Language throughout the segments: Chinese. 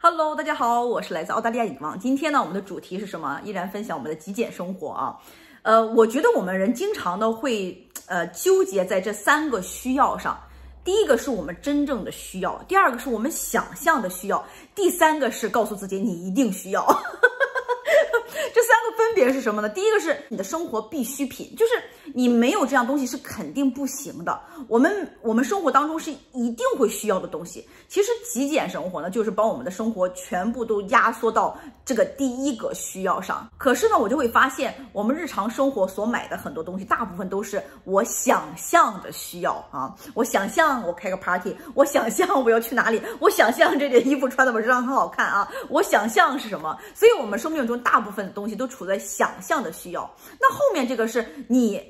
Hello，大家好，我是来自澳大利亚影望。今天呢，我们的主题是什么？依然分享我们的极简生活啊。呃，我觉得我们人经常呢会呃纠结在这三个需要上。第一个是我们真正的需要，第二个是我们想象的需要，第三个是告诉自己你一定需要。这三分别是什么呢？第一个是你的生活必需品，就是你没有这样东西是肯定不行的。我们我们生活当中是一定会需要的东西。其实极简生活呢，就是把我们的生活全部都压缩到这个第一个需要上。可是呢，我就会发现，我们日常生活所买的很多东西，大部分都是我想象的需要啊。我想象我开个 party，我想象我要去哪里，我想象这件衣服穿在我身上很好看啊。我想象是什么？所以，我们生命中大部分的东西都处在想象的需要。那后面这个是你。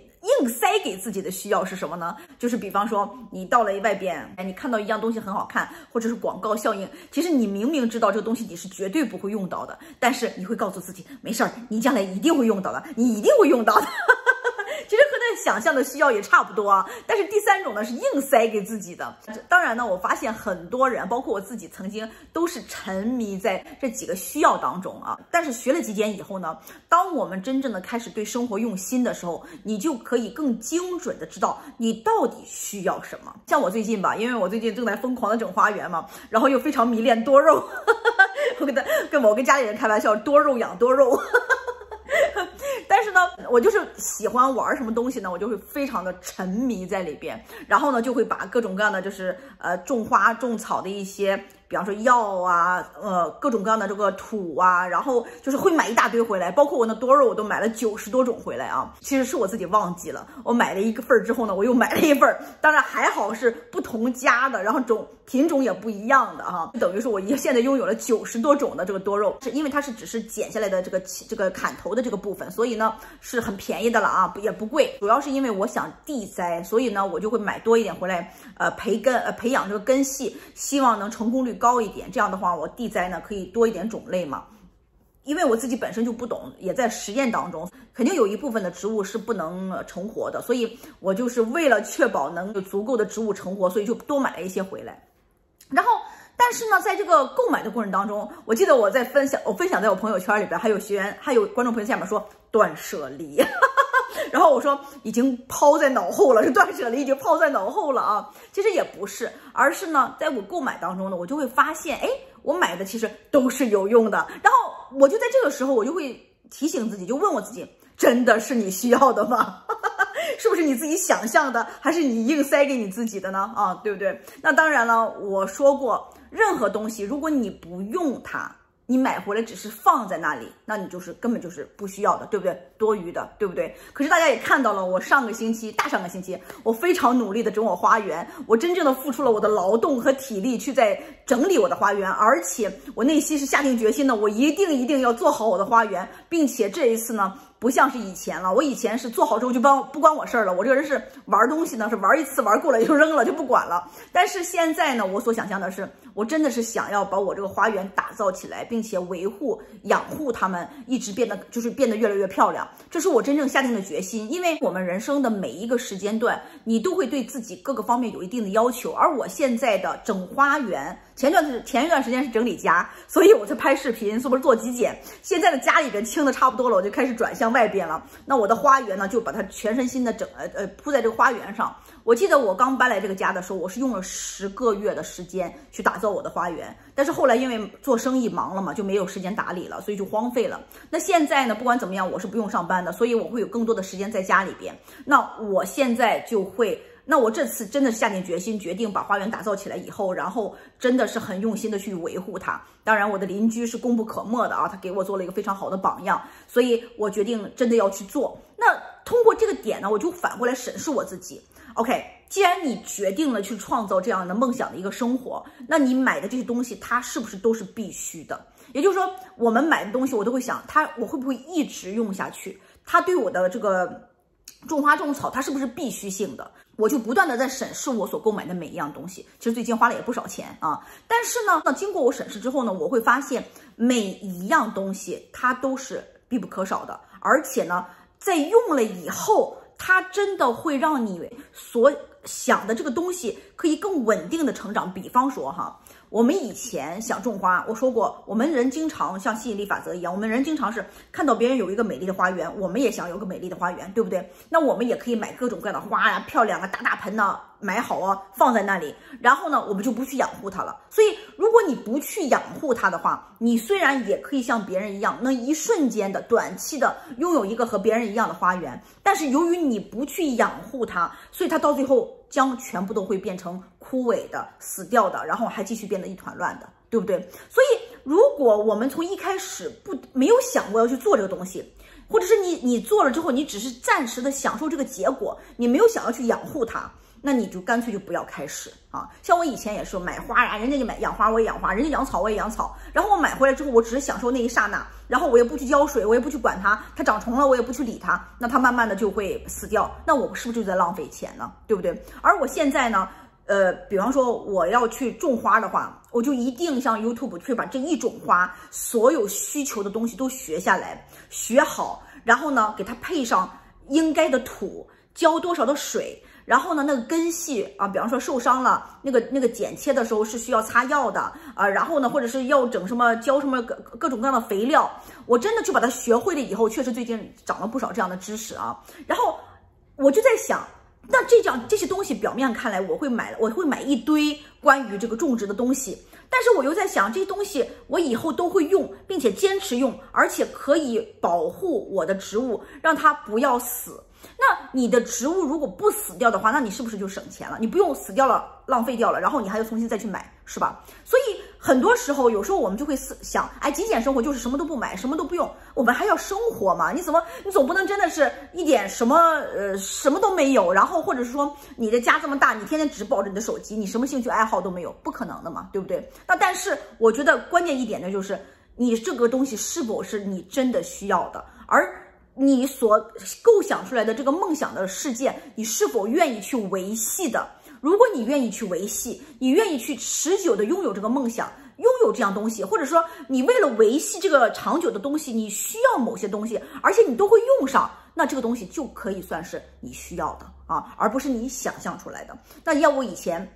硬塞给自己的需要是什么呢？就是比方说，你到了外边，哎，你看到一样东西很好看，或者是广告效应，其实你明明知道这个东西你是绝对不会用到的，但是你会告诉自己，没事儿，你将来一定会用到的，你一定会用到的。想象的需要也差不多啊，但是第三种呢是硬塞给自己的。当然呢，我发现很多人，包括我自己，曾经都是沉迷在这几个需要当中啊。但是学了极简以后呢，当我们真正的开始对生活用心的时候，你就可以更精准的知道你到底需要什么。像我最近吧，因为我最近正在疯狂的整花园嘛，然后又非常迷恋多肉，我跟他跟我跟家里人开玩笑，多肉养多肉。我就是喜欢玩什么东西呢，我就会非常的沉迷在里边，然后呢，就会把各种各样的就是呃种花种草的一些。比方说药啊，呃，各种各样的这个土啊，然后就是会买一大堆回来，包括我那多肉，我都买了九十多种回来啊。其实是我自己忘记了，我买了一个份儿之后呢，我又买了一份儿，当然还好是不同家的，然后种品种也不一样的哈，等于说我现在拥有了九十多种的这个多肉，是因为它是只是剪下来的这个这个砍头的这个部分，所以呢是很便宜的了啊，也不贵。主要是因为我想地栽，所以呢我就会买多一点回来，呃，培根，呃，培养这个根系，希望能成功率。高一点，这样的话，我地栽呢可以多一点种类嘛。因为我自己本身就不懂，也在实验当中，肯定有一部分的植物是不能成活的，所以我就是为了确保能有足够的植物成活，所以就多买了一些回来。然后，但是呢，在这个购买的过程当中，我记得我在分享，我分享在我朋友圈里边，还有学员，还有观众朋友下面说断舍离。然后我说已经抛在脑后了，是断舍离已经抛在脑后了啊。其实也不是，而是呢，在我购买当中呢，我就会发现，哎，我买的其实都是有用的。然后我就在这个时候，我就会提醒自己，就问我自己，真的是你需要的吗？是不是你自己想象的，还是你硬塞给你自己的呢？啊，对不对？那当然了，我说过，任何东西如果你不用它。你买回来只是放在那里，那你就是根本就是不需要的，对不对？多余的，对不对？可是大家也看到了，我上个星期、大上个星期，我非常努力的整我花园，我真正的付出了我的劳动和体力去在整理我的花园，而且我内心是下定决心的，我一定一定要做好我的花园，并且这一次呢。不像是以前了，我以前是做好之后就帮不关我事儿了。我这个人是玩东西呢，是玩一次玩够了就扔了，就不管了。但是现在呢，我所想象的是，我真的是想要把我这个花园打造起来，并且维护养护它们，一直变得就是变得越来越漂亮。这是我真正下定的决心。因为我们人生的每一个时间段，你都会对自己各个方面有一定的要求。而我现在的整花园。前段是前一段时间是整理家，所以我在拍视频，是不是做极简？现在的家里边清的差不多了，我就开始转向外边了。那我的花园呢，就把它全身心的整呃呃铺在这个花园上。我记得我刚搬来这个家的时候，我是用了十个月的时间去打造我的花园，但是后来因为做生意忙了嘛，就没有时间打理了，所以就荒废了。那现在呢，不管怎么样，我是不用上班的，所以我会有更多的时间在家里边。那我现在就会。那我这次真的下定决心，决定把花园打造起来以后，然后真的是很用心的去维护它。当然，我的邻居是功不可没的啊，他给我做了一个非常好的榜样，所以我决定真的要去做。那通过这个点呢，我就反过来审视我自己。OK，既然你决定了去创造这样的梦想的一个生活，那你买的这些东西，它是不是都是必须的？也就是说，我们买的东西，我都会想，它我会不会一直用下去？它对我的这个种花种草，它是不是必须性的？我就不断的在审视我所购买的每一样东西，其实最近花了也不少钱啊。但是呢，那经过我审视之后呢，我会发现每一样东西它都是必不可少的，而且呢，在用了以后，它真的会让你所想的这个东西可以更稳定的成长。比方说哈，我们以前想种花，我说过，我们人经常像吸引力法则一样，我们人经常是看到别人有一个美丽的花园，我们也想有个美丽的花园，对不对？那我们也可以买各种各样的花呀，漂亮啊，大大盆呢，买好啊，放在那里，然后呢，我们就不去养护它了。所以，如果你不去养护它的话，你虽然也可以像别人一样，能一瞬间的、短期的拥有一个和别人一样的花园，但是由于你不去养护它，所以它到最后将全部都会变成。枯萎的、死掉的，然后还继续变得一团乱的，对不对？所以，如果我们从一开始不没有想过要去做这个东西，或者是你你做了之后，你只是暂时的享受这个结果，你没有想要去养护它，那你就干脆就不要开始啊！像我以前也是买花呀，人家就买养花，我也养花；人家养草，我也养草。然后我买回来之后，我只是享受那一刹那，然后我也不去浇水，我也不去管它，它长虫了我也不去理它，那它慢慢的就会死掉。那我是不是就在浪费钱呢？对不对？而我现在呢？呃，比方说我要去种花的话，我就一定像 YouTube 去把这一种花所有需求的东西都学下来，学好，然后呢，给它配上应该的土，浇多少的水，然后呢，那个根系啊，比方说受伤了，那个那个剪切的时候是需要擦药的啊，然后呢，或者是要整什么浇什么各各种各样的肥料，我真的去把它学会了以后，确实最近长了不少这样的知识啊，然后我就在想。那这样这些东西表面看来我会买，我会买一堆关于这个种植的东西，但是我又在想这些东西我以后都会用，并且坚持用，而且可以保护我的植物，让它不要死。那你的植物如果不死掉的话，那你是不是就省钱了？你不用死掉了，浪费掉了，然后你还要重新再去买，是吧？所以很多时候，有时候我们就会思想，哎，极简生活就是什么都不买，什么都不用，我们还要生活嘛？你怎么，你总不能真的是一点什么，呃，什么都没有，然后或者是说你的家这么大，你天天只抱着你的手机，你什么兴趣爱好都没有，不可能的嘛，对不对？那但是我觉得关键一点呢，就是你这个东西是否是你真的需要的，而。你所构想出来的这个梦想的世界，你是否愿意去维系的？如果你愿意去维系，你愿意去持久的拥有这个梦想，拥有这样东西，或者说你为了维系这个长久的东西，你需要某些东西，而且你都会用上，那这个东西就可以算是你需要的啊，而不是你想象出来的。那要我以前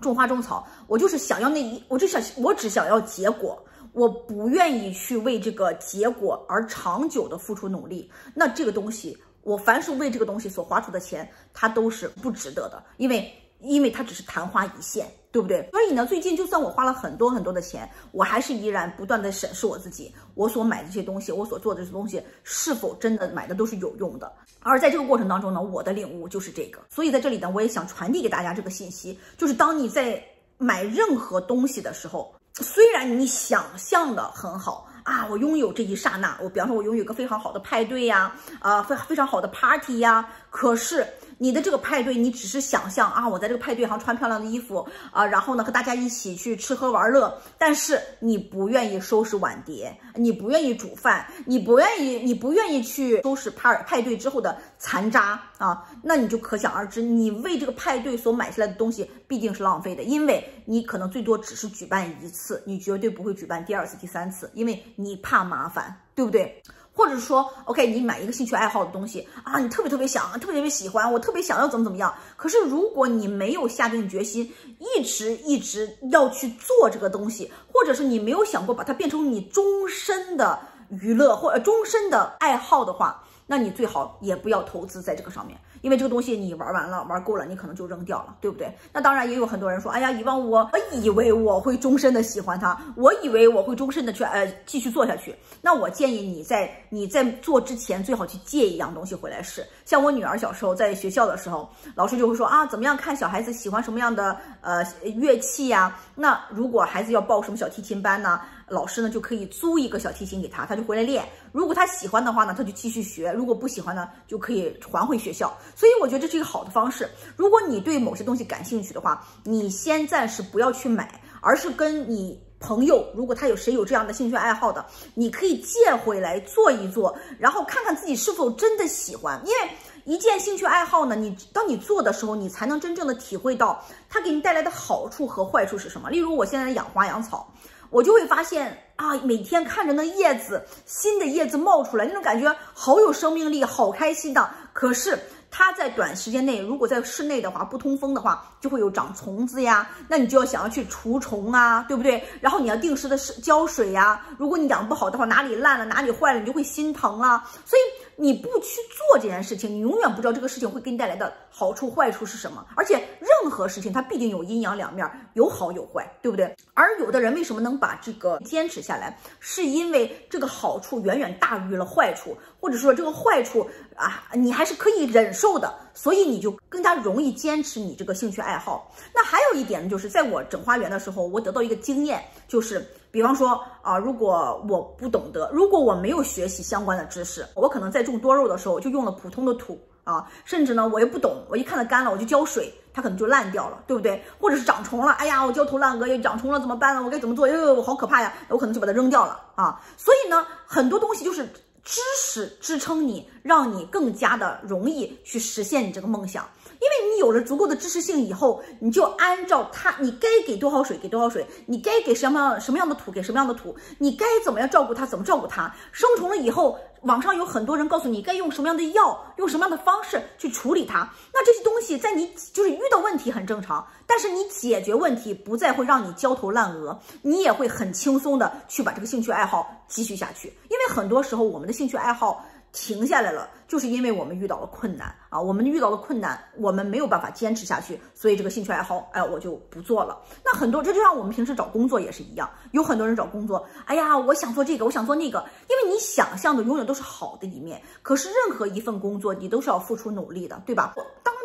种花种草，我就是想要那一，我就想，我只想要结果。我不愿意去为这个结果而长久的付出努力，那这个东西，我凡是为这个东西所花出的钱，它都是不值得的，因为因为它只是昙花一现，对不对？所以呢，最近就算我花了很多很多的钱，我还是依然不断的审视我自己，我所买的这些东西，我所做的这些东西，是否真的买的都是有用的？而在这个过程当中呢，我的领悟就是这个。所以在这里呢，我也想传递给大家这个信息，就是当你在买任何东西的时候。虽然你想象的很好啊，我拥有这一刹那，我比方说，我拥有一个非常好的派对呀，啊，非非常好的 party 呀，可是。你的这个派对，你只是想象啊，我在这个派对上穿漂亮的衣服啊，然后呢和大家一起去吃喝玩乐，但是你不愿意收拾碗碟，你不愿意煮饭，你不愿意，你不愿意去收拾派派对之后的残渣啊，那你就可想而知，你为这个派对所买下来的东西必定是浪费的，因为你可能最多只是举办一次，你绝对不会举办第二次、第三次，因为你怕麻烦，对不对？或者说，OK，你买一个兴趣爱好的东西啊，你特别特别想，特别特别喜欢，我特别想要怎么怎么样。可是如果你没有下定决心，一直一直要去做这个东西，或者是你没有想过把它变成你终身的娱乐或终身的爱好的话，那你最好也不要投资在这个上面。因为这个东西你玩完了，玩够了，你可能就扔掉了，对不对？那当然也有很多人说，哎呀，以往我我以为我会终身的喜欢它，我以为我会终身的去呃继续做下去。那我建议你在你在做之前，最好去借一样东西回来试。像我女儿小时候在学校的时候，老师就会说啊，怎么样看小孩子喜欢什么样的呃乐器呀？那如果孩子要报什么小提琴班呢？老师呢就可以租一个小提琴给他，他就回来练。如果他喜欢的话呢，他就继续学；如果不喜欢呢，就可以还回学校。所以我觉得这是一个好的方式。如果你对某些东西感兴趣的话，你先暂时不要去买，而是跟你朋友，如果他有谁有这样的兴趣爱好的，你可以借回来做一做，然后看看自己是否真的喜欢。因为一件兴趣爱好呢，你当你做的时候，你才能真正的体会到它给你带来的好处和坏处是什么。例如我现在养花养草。我就会发现啊，每天看着那叶子，新的叶子冒出来，那种感觉好有生命力，好开心的。可是它在短时间内，如果在室内的话不通风的话，就会有长虫子呀，那你就要想要去除虫啊，对不对？然后你要定时的浇水呀，如果你养不好的话，哪里烂了哪里坏了，你就会心疼啊。所以你不去做这件事情，你永远不知道这个事情会给你带来的好处坏处是什么。而且任何事情它必定有阴阳两面，有好有坏，对不对？而有的人为什么能把这个坚持下来，是因为这个好处远远大于了坏处，或者说这个坏处啊，你还是可以忍受的，所以你就更加容易坚持你这个兴趣爱好。那还有一点呢，就是在我整花园的时候，我得到一个经验，就是比方说啊，如果我不懂得，如果我没有学习相关的知识，我可能在种多肉的时候就用了普通的土。啊，甚至呢，我又不懂，我一看它干了，我就浇水，它可能就烂掉了，对不对？或者是长虫了，哎呀，我焦头烂额，又长虫了怎么办呢？我该怎么做？哎呦，我好可怕呀！我可能就把它扔掉了啊。所以呢，很多东西就是知识支撑你，让你更加的容易去实现你这个梦想。因为你有了足够的知识性以后，你就按照它，你该给多少水给多少水，你该给什么样什么样的土给什么样的土，你该怎么样照顾它怎么照顾它。生虫了以后，网上有很多人告诉你该用什么样的药，用什么样的方式去处理它。那这些东西在你就是遇到问题很正常，但是你解决问题不再会让你焦头烂额，你也会很轻松的去把这个兴趣爱好继续下去。因为很多时候我们的兴趣爱好。停下来了，就是因为我们遇到了困难啊，我们遇到了困难，我们没有办法坚持下去，所以这个兴趣爱好，哎，我就不做了。那很多，这就像我们平时找工作也是一样，有很多人找工作，哎呀，我想做这个，我想做那个，因为你想象的永远都是好的一面，可是任何一份工作，你都是要付出努力的，对吧？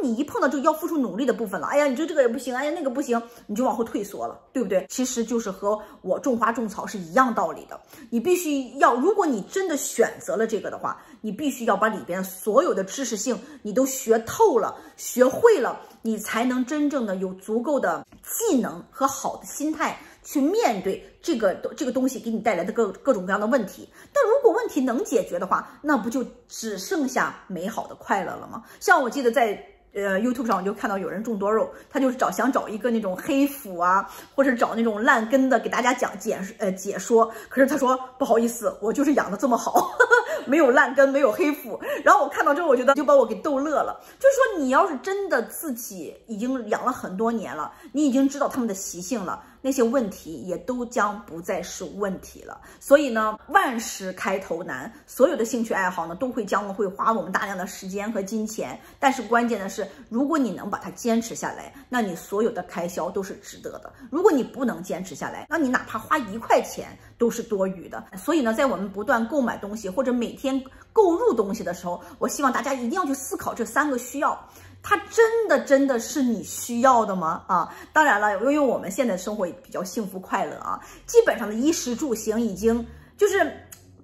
你一碰到这个要付出努力的部分了，哎呀，你说这个也不行，哎呀，那个不行，你就往后退缩了，对不对？其实就是和我种花种草是一样道理的，你必须要，如果你真的选择了这个的话。你必须要把里边所有的知识性你都学透了、学会了，你才能真正的有足够的技能和好的心态去面对这个这个东西给你带来的各各种各样的问题。但如果问题能解决的话，那不就只剩下美好的快乐了吗？像我记得在。呃，YouTube 上我就看到有人种多肉，他就是找想找一个那种黑腐啊，或者找那种烂根的给大家讲解呃解说。可是他说不好意思，我就是养的这么好，没有烂根，没有黑腐。然后我看到之后，我觉得就把我给逗乐了。就是说，你要是真的自己已经养了很多年了，你已经知道它们的习性了。那些问题也都将不再是问题了。所以呢，万事开头难，所有的兴趣爱好呢，都会将会花我们大量的时间和金钱。但是关键的是，如果你能把它坚持下来，那你所有的开销都是值得的。如果你不能坚持下来，那你哪怕花一块钱都是多余的。所以呢，在我们不断购买东西或者每天购入东西的时候，我希望大家一定要去思考这三个需要。它真的真的是你需要的吗？啊，当然了，因为我们现在生活也比较幸福快乐啊，基本上的衣食住行已经就是。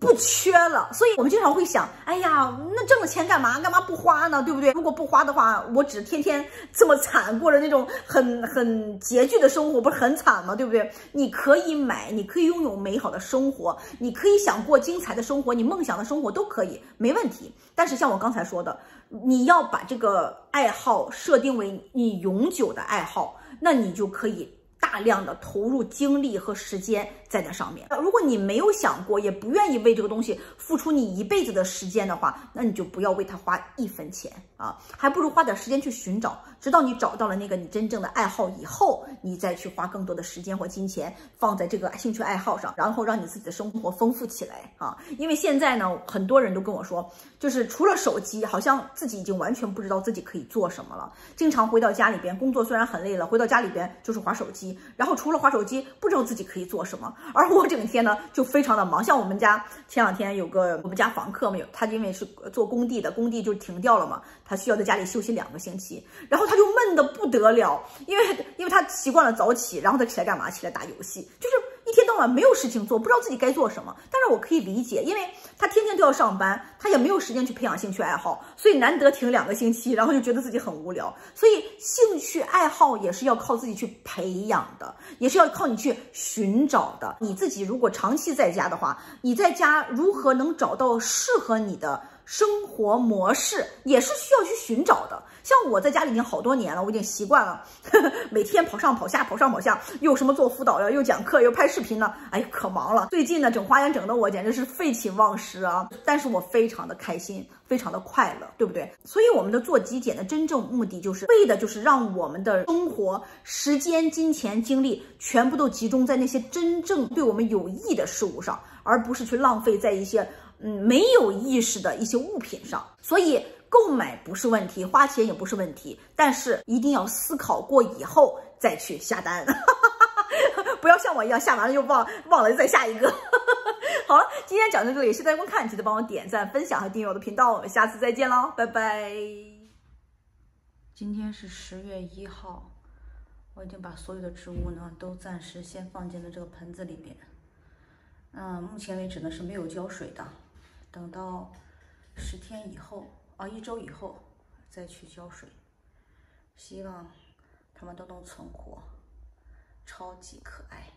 不缺了，所以我们经常会想，哎呀，那挣了钱干嘛？干嘛不花呢？对不对？如果不花的话，我只天天这么惨，过着那种很很拮据的生活，不是很惨吗？对不对？你可以买，你可以拥有美好的生活，你可以想过精彩的生活，你梦想的生活都可以，没问题。但是像我刚才说的，你要把这个爱好设定为你永久的爱好，那你就可以。大量的投入精力和时间在那上面。如果你没有想过，也不愿意为这个东西付出你一辈子的时间的话，那你就不要为它花一分钱啊，还不如花点时间去寻找，直到你找到了那个你真正的爱好以后，你再去花更多的时间或金钱放在这个兴趣爱好上，然后让你自己的生活丰富起来啊。因为现在呢，很多人都跟我说，就是除了手机，好像自己已经完全不知道自己可以做什么了。经常回到家里边，工作虽然很累了，回到家里边就是划手机。然后除了划手机，不知道自己可以做什么。而我整天呢就非常的忙，像我们家前两天有个我们家房客嘛，有他因为是做工地的，工地就停掉了嘛，他需要在家里休息两个星期，然后他就闷得不得了，因为因为他习惯了早起，然后他起来干嘛？起来打游戏，就是。一天到晚没有事情做，不知道自己该做什么。但是我可以理解，因为他天天都要上班，他也没有时间去培养兴趣爱好，所以难得停两个星期，然后就觉得自己很无聊。所以兴趣爱好也是要靠自己去培养的，也是要靠你去寻找的。你自己如果长期在家的话，你在家如何能找到适合你的生活模式也是需要去寻找的。像我在家里已经好多年了，我已经习惯了 每天跑上跑下，跑上跑下，又什么做辅导呀，又讲课，又拍视频呢，哎，可忙了。最近呢，整花园整的我简直是废寝忘食啊！但是我非常的开心，非常的快乐，对不对？所以我们的做极简的真正目的就是为的就是让我们的生活、时间、金钱、精力全部都集中在那些真正对我们有益的事物上，而不是去浪费在一些嗯没有意识的一些物品上。所以。购买不是问题，花钱也不是问题，但是一定要思考过以后再去下单，不要像我一样下完了又忘忘了再下一个。好了，今天讲到这里，谢谢大家观看，记得帮我点赞、分享和订阅我的频道，我们下次再见喽，拜拜。今天是十月一号，我已经把所有的植物呢都暂时先放进了这个盆子里面，嗯，目前为止呢是没有浇水的，等到十天以后。啊，一周以后再去浇水，希望它们都能存活，超级可爱。